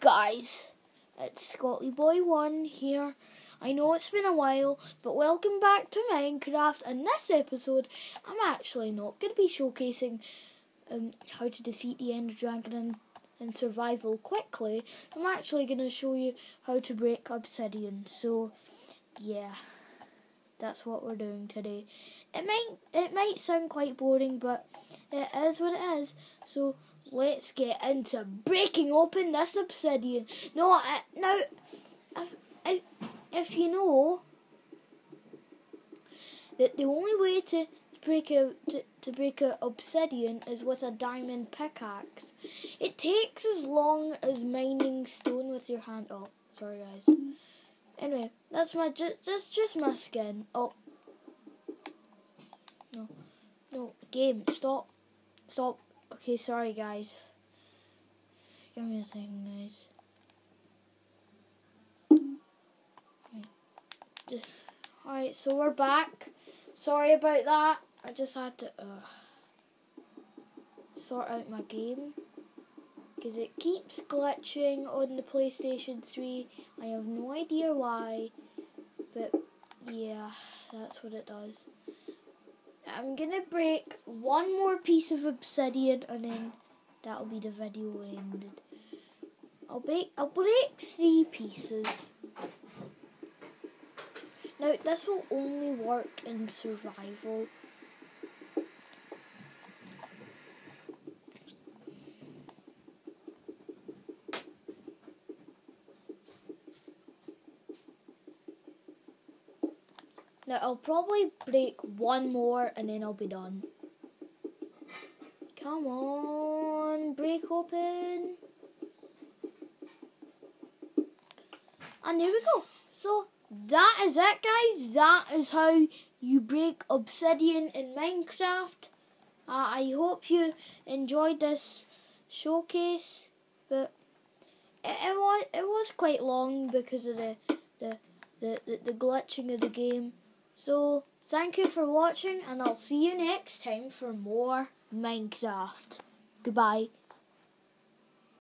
guys? It's Scotty Boy One here. I know it's been a while, but welcome back to Minecraft. And this episode, I'm actually not going to be showcasing um, how to defeat the Ender Dragon in, in survival quickly. I'm actually going to show you how to break obsidian. So, yeah, that's what we're doing today. It might it might sound quite boring, but it is what it is. So let's get into breaking open this obsidian. No, I, now, if, if, if you know that the only way to break a to, to break a obsidian is with a diamond pickaxe. It takes as long as mining stone with your hand. Oh, sorry guys. Anyway, that's my just just just my skin. Oh, no, no game. Stop, stop. Okay, sorry guys. Give me a second, guys. Alright, so we're back. Sorry about that. I just had to uh, sort out my game. Because it keeps glitching on the PlayStation 3. I have no idea why. But yeah, that's what it does. I'm gonna break one more piece of obsidian and then that'll be the video ended. I'll break I'll break three pieces. Now this will only work in survival. Now I'll probably break one more and then I'll be done. Come on, break open. And there we go. So that is it guys. That is how you break obsidian in Minecraft. Uh, I hope you enjoyed this showcase. But it, it was it was quite long because of the the, the, the, the glitching of the game. So, thank you for watching, and I'll see you next time for more Minecraft. Goodbye.